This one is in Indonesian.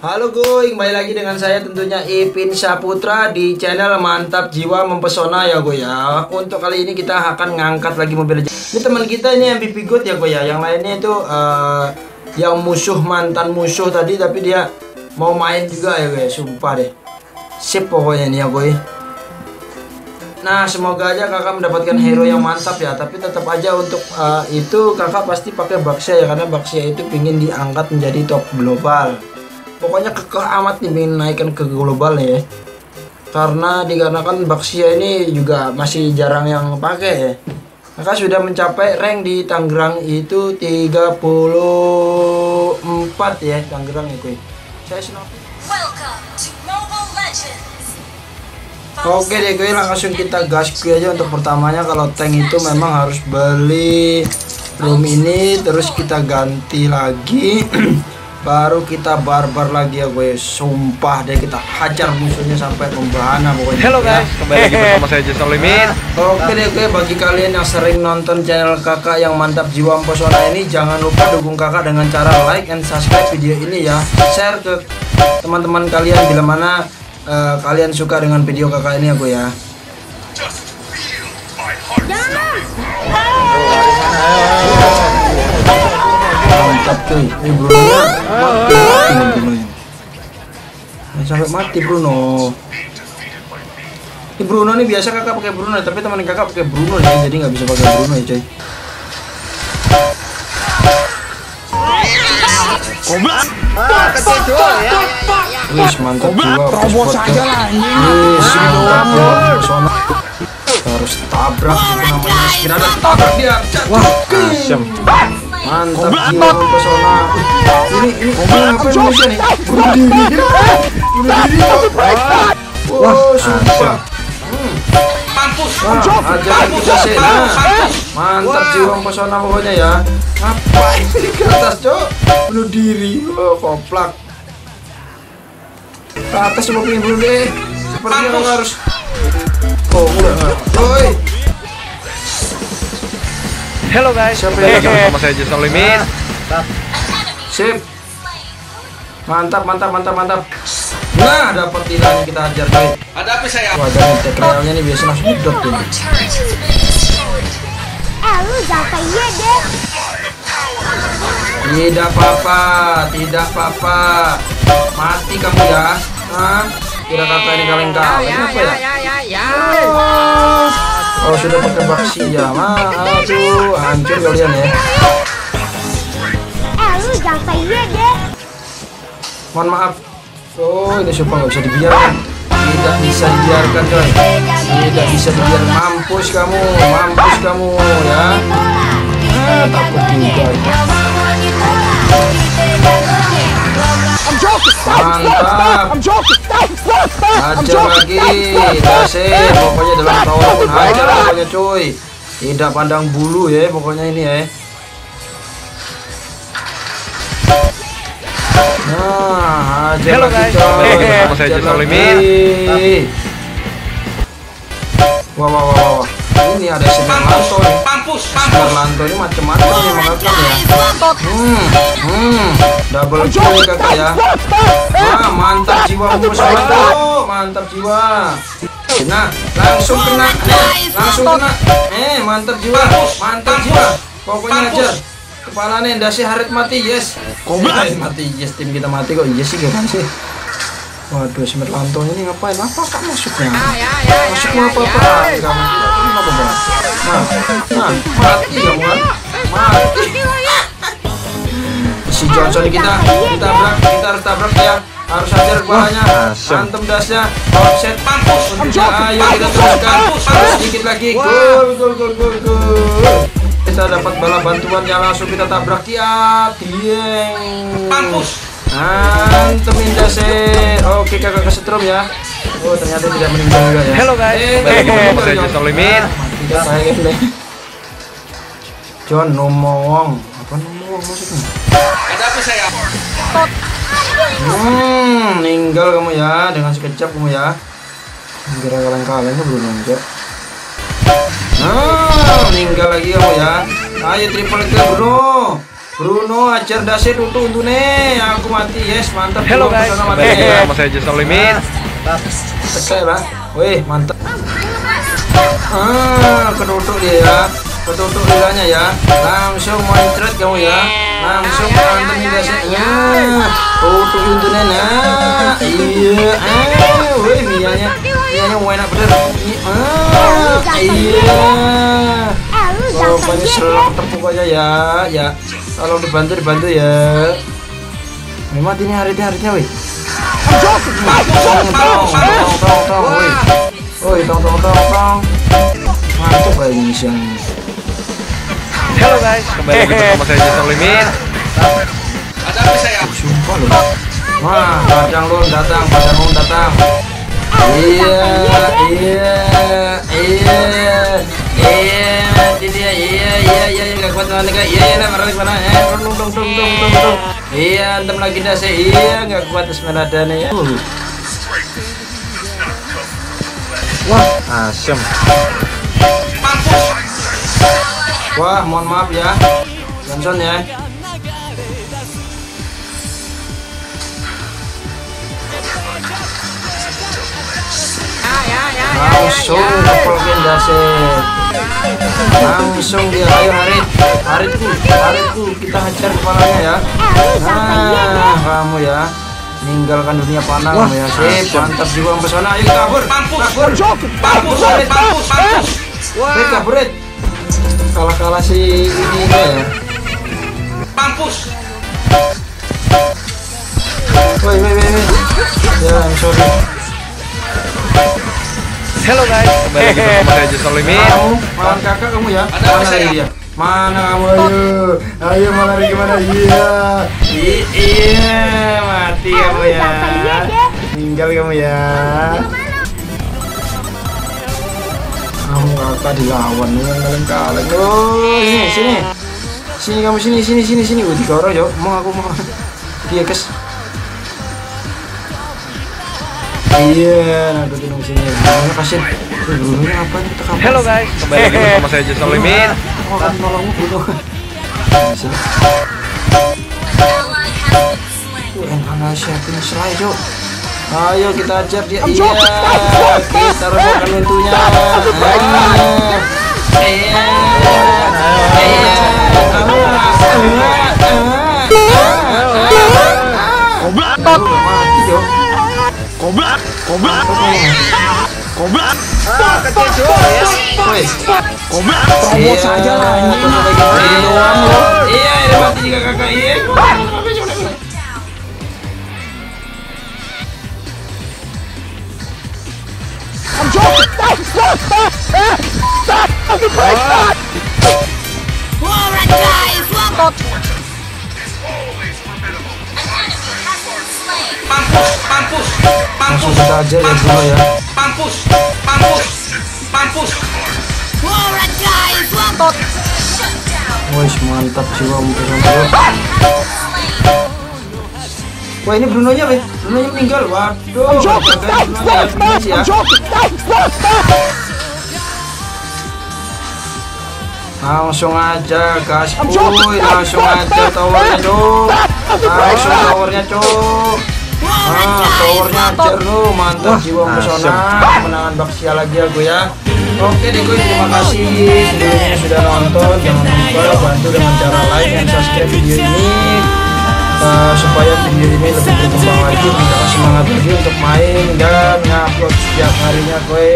Halo guys, kembali lagi dengan saya tentunya Ipin Saputra di channel Mantap Jiwa Mempesona ya gue ya. Untuk kali ini kita akan ngangkat lagi mobil Ini teman kita ini yang good ya gue ya. Yang lainnya itu uh, yang musuh mantan musuh tadi tapi dia mau main juga ya gue. Sumpah deh. Sip pokoknya ini ya gue. Nah semoga aja kakak mendapatkan hero yang mantap ya Tapi tetap aja untuk uh, itu kakak pasti pakai Baxia ya Karena Baxia itu pingin diangkat menjadi top global pokoknya kekeh amat nih pengen naikkan ke global ya. Karena dikarenakan Baxia ini juga masih jarang yang pakai ya. Maka sudah mencapai rank di Tangerang itu 34 ya Tangerang ya kuy saya snopi Oke deh gue langsung kita gas aja untuk pertamanya. Kalau tank itu memang harus beli room ini terus kita ganti lagi baru kita barbar lagi ya gue. Sumpah deh kita hajar musuhnya sampai membahana pokoknya. Halo guys. Ya. kembali lagi bersama saya Jason Limit oke deh gue. Bagi kalian yang sering nonton channel kakak yang mantap jiwa pesona ini jangan lupa dukung kakak dengan cara like and subscribe video ini ya. Share ke teman-teman kalian bila mana uh, kalian suka dengan video kakak ini ya gue ya. Jangan. Mantap cuy. Ini Bruno sampai mati Bruno ini Bruno nih biasa kakak pakai Bruno tapi teman kakak pakai Bruno ya jadi nggak bisa pakai Bruno ya cuy Goblok. Ah, ya. Wis mantap jiwa. Terobos aja lah anjing. Wis mantap jiwa. Harus tabrak itu namanya. Kira tabrak dia. Wah, mantap jiwa pesona. Ini ini apa Indonesia nih bunuh diri. Bunuh diri wah. Sumpah. mampus. Wah aja kita sih nah mantap jiwa pesona pokoknya ya. Ngapain ini ke atas cok bunuh diri. Oh koplak ke atas coba pengen bunuh deh sepertinya harus Halo guys. Siapa yang sama saya Jason Limit. Sip. Mantap, mantap, mantap, mantap. Nah, dapat hilang kita ajar guys. Ada apa saya? Wah, dari tek realnya nih biasa langsung dot tuh. Eh, lu jangan kayak deh. Tidak apa-apa, tidak apa-apa. Mati kamu ya. Hah? Kira kata ini kaleng kaleng ya, apa ya? Ya, ya, ya, ya. Oh. Sudah pakai baksi ya, aduh hancur kalian ya. Eh lu jangan kayak deh. Mohon maaf. Oh ini sumpah nggak bisa dibiarkan. Tidak bisa dibiarkan coy. Tidak bisa dibiarkan. Mampus kamu, mampus kamu ya. Ah, takut juga. Mantap. Hajar lagi. Dasir. Pokoknya dalam tower pun hajar pokoknya cuy. Tidak pandang bulu ya pokoknya ini ya. Nah, hajar Halo lagi guys. coy. Jason Limit. Wah, wah, wah, wah. Ini ada sinar lanto nih. Sinar lanto ini macam-macam nih mengatakan ya. Hmm, hmm, double kill kakak ya. Wah, mantap jiwa tuh, mantap jiwa. Nah, langsung kena, eh, langsung kena. Eh, mantap jiwa, mantap jiwa. Pokoknya aja. Kepala nih, dasi harit mati, yes. Goblok mati, yes. Tim kita mati kok, yes sih gimana sih? Waduh, semet lantonya ini ngapain? Apa kak masuknya? Masuknya apa apa? Kamu nah, mati kan? Mati. Si Johnson kita kita tabrak, kita harus tabrak ya. Harus hajar kepalanya, antem dasnya, offset, mampus. Ayo kita teruskan, harus sedikit lagi. Gol, gol, gol, gol, gol. Kita dapat bala bantuan yang langsung kita tabrak ya, dieng. Mampus. Antem indase. Oke kakak kesetrum ya. Oh ternyata tidak meninggal juga ya. Halo guys. Eh, Kembali eh, saya eh, Jason Limit. John Nomowong. Apa Nomowong maksudnya? Ada apa saya? Hmm, meninggal kamu ya dengan sekejap kamu ya. Kalian tuh belum nonjok. Nah, meninggal lagi kamu ya. Ayo triple kill bro. Bruno ajar dasi tutu untuk nih aku mati yes mantap Hello guys, kembali lagi mati. bersama saya Jason Limit. Tekai lah. Wih, mantap. Ah, ketutup dia ya. Ketutup lidahnya ya. Langsung moncret kamu ya. Langsung berantem dia sih. Ya. Tutup untungnya nah. Iya. Ah, wih, mianya. Mianya enak bener. Ah, iya. Pokoknya selok tepuk aja ya. Ya. Tolong dibantu dibantu ya. Memang ini hari-harinya wih. Tong tong tong tong tong woi. Woi tong tong tong tong. Mantap kayak ini siang. Halo guys, kembali lagi bersama saya Jason Limit. Sumpah loh. Wah, padang lu datang, padang lu datang. Iya, iya, iya, iya, dia, iya, iya, iya, iya, gak kuat mana kak, iya, iya, marah mana, eh, dong, dong, dong, dong, dong, dong, iya, antem lagi dah saya, iya, gak kuat Bismillahirrahmanirrahim ya. Wah, asem. Wah, mohon maaf ya, Johnson ya. langsung ngepelkin daset langsung dia. Ayo Harit. Haritku Haritku kita hajar kepalanya ya. Nah kamu ya. Meninggalkan dunia panah kamu ya. Sip mantap jiwa pesona ayo kita kabur. Kabur kabur Harit. Harit kabur Harit. kalah kalah si ini ya Mampus. woi woi woi ya I'm sorry. Halo guys, kembali lagi bersama saya Jason Limit. kamu malam kakak kamu ya? Mana lagi dia? Mana kamu? Ayo ayo mau lari ke mana iya. Iya mati kamu ya. tinggal kamu ya kamu kakak dilawan yang kalian kalah oh sini sini sini kamu sini sini sini sini udah tiga orang yo mau aku mau dia kes iya nah aku tunggu sini mana kasian Tuh, burungnya apa nih kita kabur Halo guys, kembali lagi bersama saya Jason Limit. Aku akan nolongmu dulu. Di sini. Tuh, enak siapin serai, Cok. Ayo kita ajar dia. Iya, kita rebuhkan untunya. Iya. Iya. Kobrak, kobrak, kobrak. Woi, Kobrak. Iya, saja lah. Ini doang lo. Iya, ini mati juga kakak. Iya. Mampus, mampus, Langsung mampus, kita ajar ya dulu ya. mampus, mampus, mampus. Wih, mantap jiwa mungkin bro. Wah ini Bruno nya, weh. Bruno nya meninggal. Waduh. Langsung aja gas, puy. Langsung aja towernya dong. Langsung towernya cok. Ah, towernya ajar lu, mantap jiwa pesona. Kemenangan Baksia lagi ya gue ya. Oke deh gue terima kasih seluruhnya sudah nonton. Jangan lupa bantu dengan cara like dan subscribe video ini Eh, supaya video ini lebih berkembang lagi, bisa semangat lagi untuk main dan ngupload setiap harinya gue.